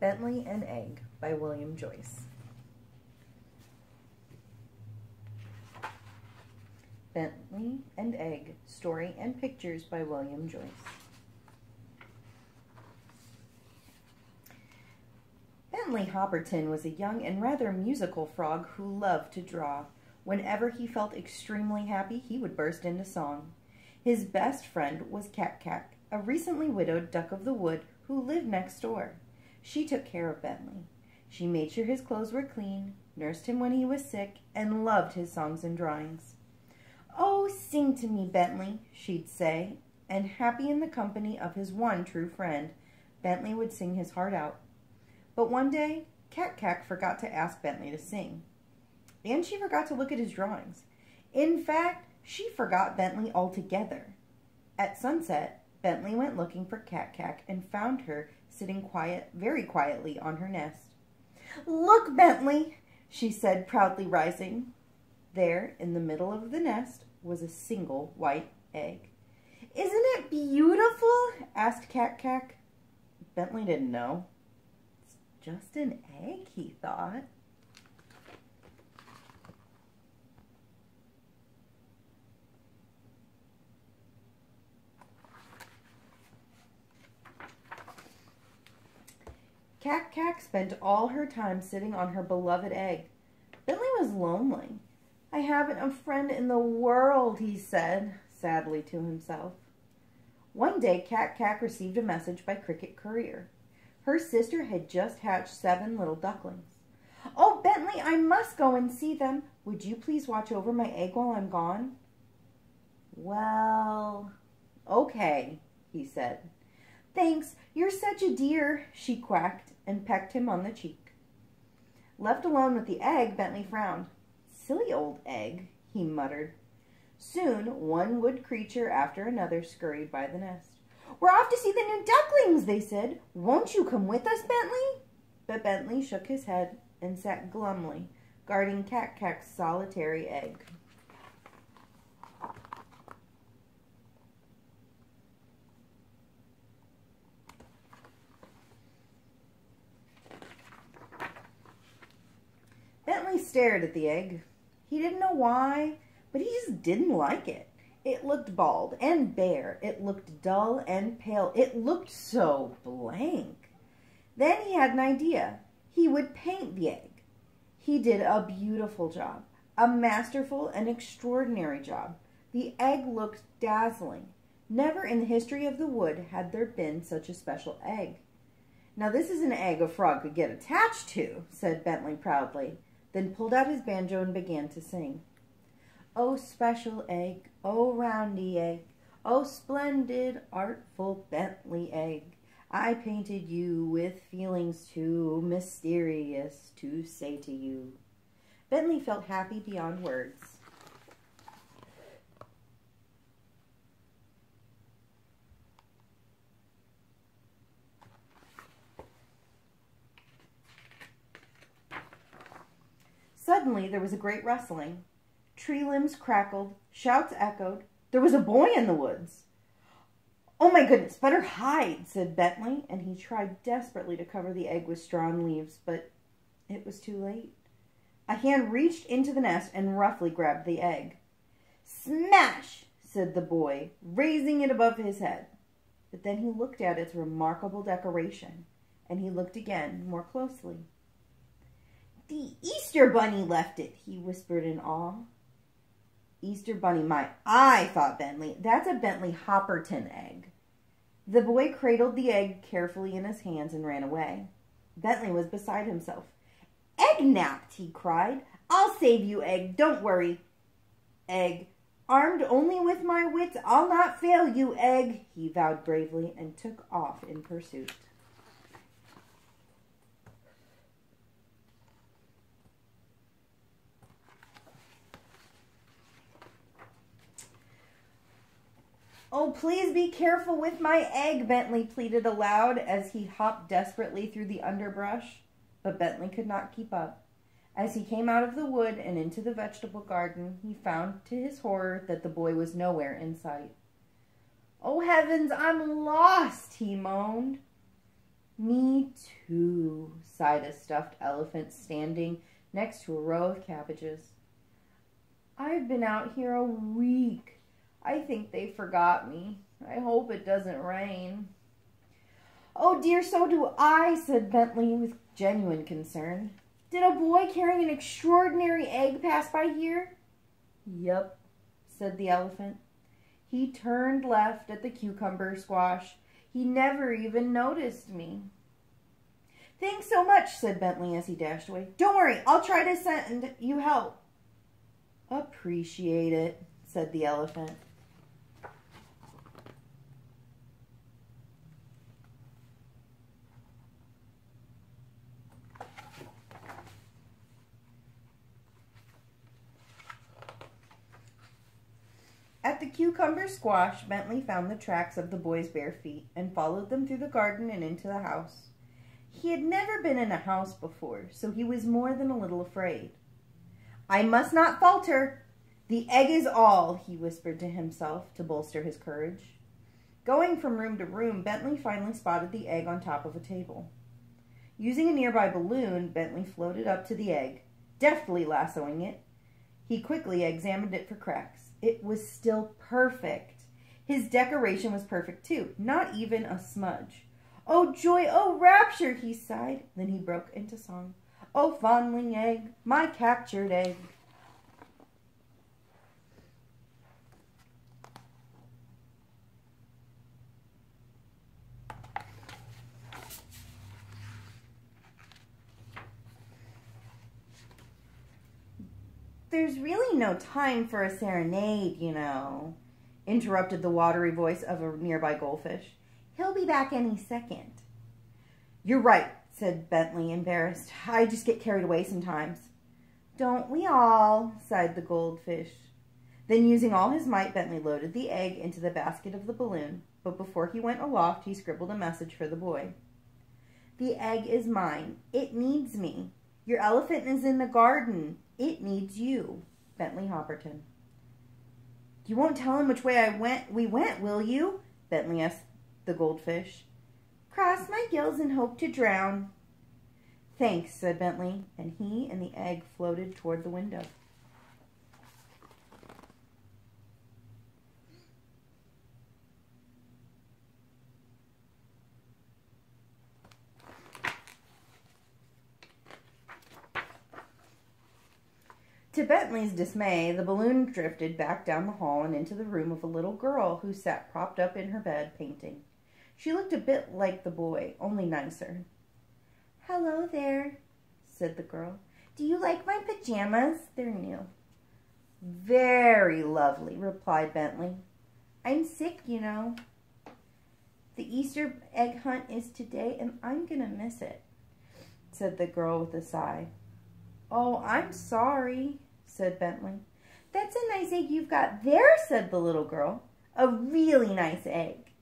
Bentley and Egg by William Joyce. Bentley and Egg, Story and Pictures by William Joyce. Bentley Hopperton was a young and rather musical frog who loved to draw. Whenever he felt extremely happy, he would burst into song. His best friend was Kack Kack, a recently widowed duck of the wood who lived next door. She took care of Bentley. She made sure his clothes were clean, nursed him when he was sick, and loved his songs and drawings. Oh, sing to me, Bentley, she'd say, and happy in the company of his one true friend, Bentley would sing his heart out. But one day, Kack Kack forgot to ask Bentley to sing. And she forgot to look at his drawings. In fact, she forgot Bentley altogether. At sunset, Bentley went looking for Kack Kack and found her sitting quiet, very quietly on her nest. Look, Bentley, she said, proudly rising. There, in the middle of the nest, was a single white egg. Isn't it beautiful? asked Kack Kack. Bentley didn't know. It's just an egg, he thought. Kack Kack spent all her time sitting on her beloved egg. Bentley was lonely. I haven't a friend in the world, he said, sadly to himself. One day, Kack Kack received a message by Cricket Courier. Her sister had just hatched seven little ducklings. Oh, Bentley, I must go and see them. Would you please watch over my egg while I'm gone? Well, okay, he said. Thanks, you're such a dear, she quacked and pecked him on the cheek. Left alone with the egg, Bentley frowned. Silly old egg, he muttered. Soon, one wood creature after another scurried by the nest. We're off to see the new ducklings, they said. Won't you come with us, Bentley? But Bentley shook his head and sat glumly, guarding Kack Kack's solitary egg. Bentley stared at the egg. He didn't know why, but he just didn't like it. It looked bald and bare. It looked dull and pale. It looked so blank. Then he had an idea. He would paint the egg. He did a beautiful job, a masterful and extraordinary job. The egg looked dazzling. Never in the history of the wood had there been such a special egg. Now this is an egg a frog could get attached to, said Bentley proudly then pulled out his banjo and began to sing. Oh, special egg, oh, roundy egg, oh, splendid, artful Bentley egg, I painted you with feelings too mysterious to say to you. Bentley felt happy beyond words. Suddenly there was a great rustling. Tree limbs crackled, shouts echoed. There was a boy in the woods. Oh my goodness, better hide, said Bentley, and he tried desperately to cover the egg with straw and leaves, but it was too late. A hand reached into the nest and roughly grabbed the egg. Smash, said the boy, raising it above his head. But then he looked at its remarkable decoration, and he looked again more closely. The Easter Bunny left it, he whispered in awe. Easter Bunny, my eye, thought Bentley. That's a Bentley Hopperton egg. The boy cradled the egg carefully in his hands and ran away. Bentley was beside himself. Egg napped, he cried. I'll save you, Egg. Don't worry. Egg, armed only with my wits, I'll not fail you, Egg, he vowed bravely and took off in pursuit. Oh, please be careful with my egg, Bentley pleaded aloud as he hopped desperately through the underbrush. But Bentley could not keep up. As he came out of the wood and into the vegetable garden, he found to his horror that the boy was nowhere in sight. Oh, heavens, I'm lost, he moaned. Me too, sighed a stuffed elephant standing next to a row of cabbages. I've been out here a week. I think they forgot me. I hope it doesn't rain. Oh dear, so do I, said Bentley with genuine concern. Did a boy carrying an extraordinary egg pass by here? Yep, said the elephant. He turned left at the cucumber squash. He never even noticed me. Thanks so much, said Bentley as he dashed away. Don't worry, I'll try to send you help. Appreciate it, said the elephant. At the cucumber squash, Bentley found the tracks of the boy's bare feet and followed them through the garden and into the house. He had never been in a house before, so he was more than a little afraid. I must not falter. The egg is all, he whispered to himself to bolster his courage. Going from room to room, Bentley finally spotted the egg on top of a table. Using a nearby balloon, Bentley floated up to the egg, deftly lassoing it. He quickly examined it for cracks. It was still perfect. His decoration was perfect too, not even a smudge. Oh joy, oh rapture, he sighed. Then he broke into song. Oh fondling egg, my captured egg. There's really no time for a serenade, you know, interrupted the watery voice of a nearby goldfish. He'll be back any second. You're right, said Bentley, embarrassed. I just get carried away sometimes. Don't we all, sighed the goldfish. Then, using all his might, Bentley loaded the egg into the basket of the balloon, but before he went aloft, he scribbled a message for the boy. The egg is mine. It needs me. Your elephant is in the garden. It needs you. Bentley Hopperton. You won't tell him which way I went we went, will you? Bentley asked the goldfish. Cross my gills and hope to drown. Thanks, said Bentley, and he and the egg floated toward the window. To Bentley's dismay, the balloon drifted back down the hall and into the room of a little girl who sat propped up in her bed painting. She looked a bit like the boy, only nicer. Hello there, said the girl. Do you like my pajamas? They're new. Very lovely, replied Bentley. I'm sick, you know. The Easter egg hunt is today, and I'm going to miss it, said the girl with a sigh. Oh, I'm sorry, said Bentley. That's a nice egg you've got there, said the little girl. A really nice egg.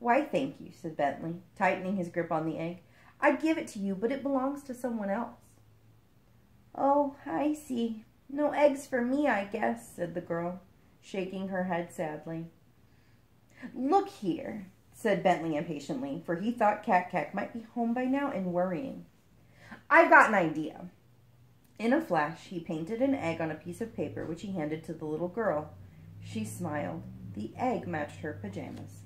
Why, thank you, said Bentley, tightening his grip on the egg. I'd give it to you, but it belongs to someone else. Oh, I see. No eggs for me, I guess, said the girl, shaking her head sadly. Look here, said Bentley impatiently, for he thought Cat might be home by now and worrying. I've got an idea. In a flash, he painted an egg on a piece of paper, which he handed to the little girl. She smiled. The egg matched her pajamas.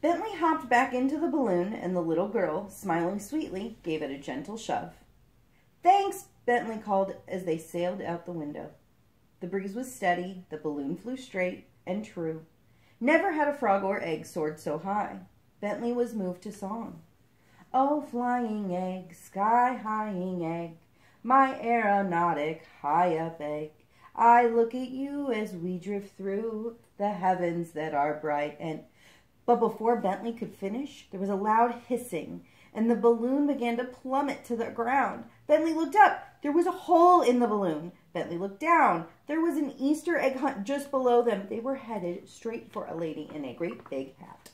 Bentley hopped back into the balloon, and the little girl, smiling sweetly, gave it a gentle shove. Thanks, Bentley called as they sailed out the window. The breeze was steady, the balloon flew straight and true. Never had a frog or egg soared so high. Bentley was moved to song. Oh, flying egg, sky-highing egg, my aeronautic high-up egg, I look at you as we drift through the heavens that are bright and but before Bentley could finish, there was a loud hissing, and the balloon began to plummet to the ground. Bentley looked up. There was a hole in the balloon. Bentley looked down. There was an Easter egg hunt just below them. They were headed straight for a lady in a great big hat.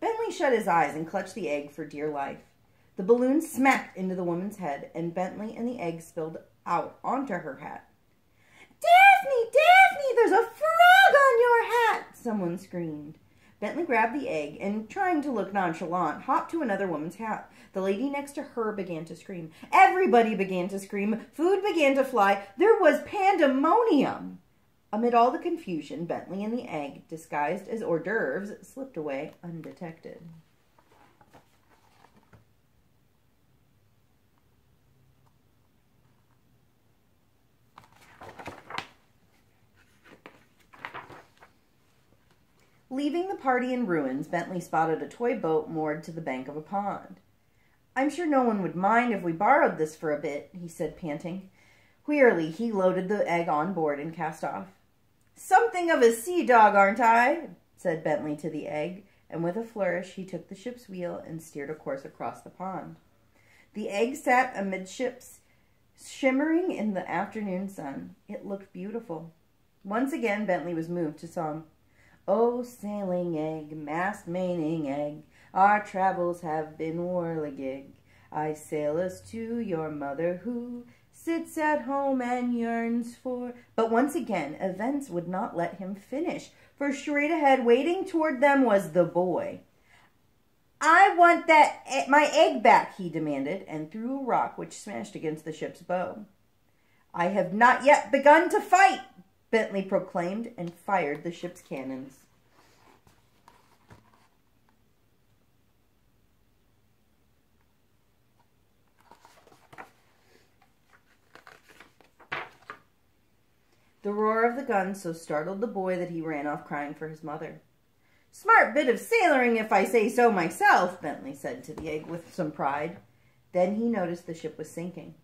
Bentley shut his eyes and clutched the egg for dear life. The balloon smacked into the woman's head, and Bentley and the egg spilled out onto her hat. Daphne, Daphne, there's a frog on your hat, someone screamed. Bentley grabbed the egg and, trying to look nonchalant, hopped to another woman's hat. The lady next to her began to scream. Everybody began to scream. Food began to fly. There was pandemonium. Amid all the confusion, Bentley and the egg, disguised as hors d'oeuvres, slipped away undetected. Leaving the party in ruins, Bentley spotted a toy boat moored to the bank of a pond. I'm sure no one would mind if we borrowed this for a bit, he said, panting. Wearily, he loaded the egg on board and cast off. Something of a sea dog, aren't I? said Bentley to the egg, and with a flourish he took the ship's wheel and steered a course across the pond. The egg sat amidships, shimmering in the afternoon sun. It looked beautiful. Once again Bentley was moved to song. Oh, sailing egg, mast maining egg, our travels have been whirligig. I sail us to your mother who sits at home and yearns for. But once again, events would not let him finish, for straight ahead, waiting toward them, was the boy. I want that my egg back, he demanded, and threw a rock which smashed against the ship's bow. I have not yet begun to fight, Bentley proclaimed and fired the ship's cannons. The roar of the gun so startled the boy that he ran off crying for his mother. Smart bit of sailoring, if I say so myself, Bentley said to the egg with some pride. Then he noticed the ship was sinking.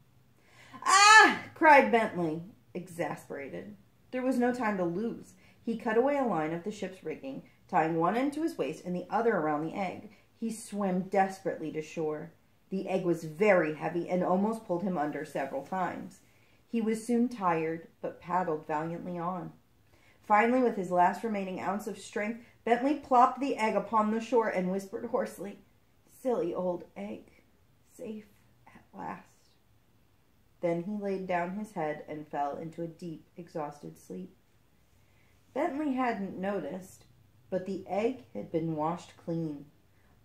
Ah! cried Bentley, exasperated. There was no time to lose. He cut away a line of the ship's rigging, tying one end to his waist and the other around the egg. He swam desperately to shore. The egg was very heavy and almost pulled him under several times. He was soon tired, but paddled valiantly on. Finally, with his last remaining ounce of strength, Bentley plopped the egg upon the shore and whispered hoarsely, Silly old egg, safe at last. Then he laid down his head and fell into a deep, exhausted sleep. Bentley hadn't noticed, but the egg had been washed clean.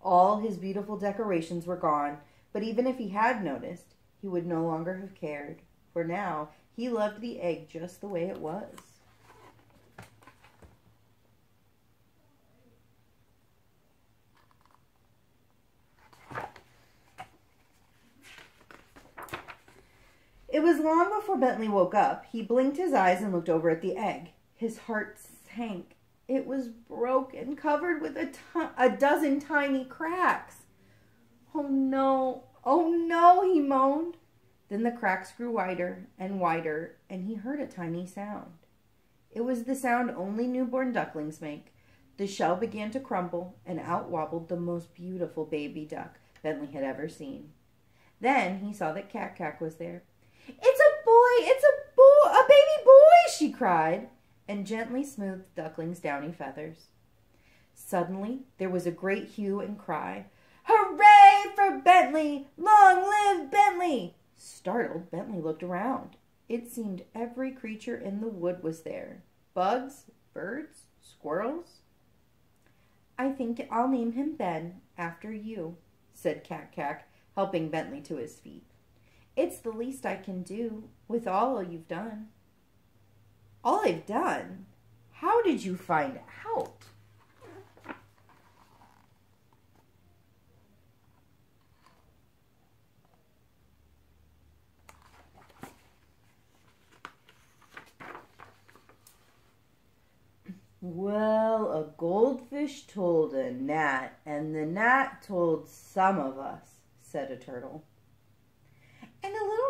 All his beautiful decorations were gone, but even if he had noticed, he would no longer have cared, for now he loved the egg just the way it was. It was long before Bentley woke up. He blinked his eyes and looked over at the egg. His heart sank. It was broken, covered with a, a dozen tiny cracks. Oh no, oh no, he moaned. Then the cracks grew wider and wider, and he heard a tiny sound. It was the sound only newborn ducklings make. The shell began to crumble, and out wobbled the most beautiful baby duck Bentley had ever seen. Then he saw that Kack Kack was there. It's a boy! A baby boy! she cried, and gently smoothed Duckling's downy feathers. Suddenly there was a great hue and cry. Hooray for Bentley! Long live Bentley! Startled, Bentley looked around. It seemed every creature in the wood was there. Bugs, birds, squirrels. I think I'll name him Ben after you, said Kack Kack, helping Bentley to his feet. It's the least I can do with all you've done. All I've done? How did you find out? Well, a goldfish told a gnat, and the gnat told some of us, said a turtle.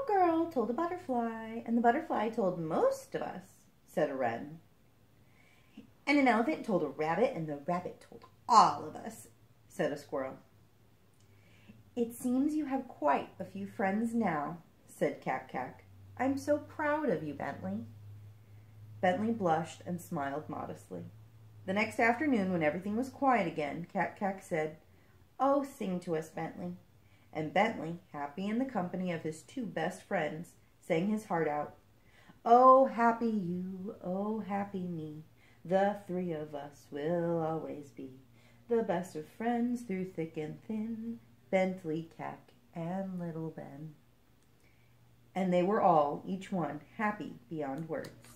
Girl told a butterfly, and the butterfly told most of us, said a wren. And an elephant told a rabbit, and the rabbit told all of us, said a squirrel. It seems you have quite a few friends now, said Kack Kack. I'm so proud of you, Bentley. Bentley blushed and smiled modestly. The next afternoon, when everything was quiet again, Kack Kack said, Oh, sing to us, Bentley. And Bentley, happy in the company of his two best friends, sang his heart out. Oh, happy you, oh, happy me, the three of us will always be the best of friends through thick and thin, Bentley, Kack, and little Ben. And they were all, each one, happy beyond words.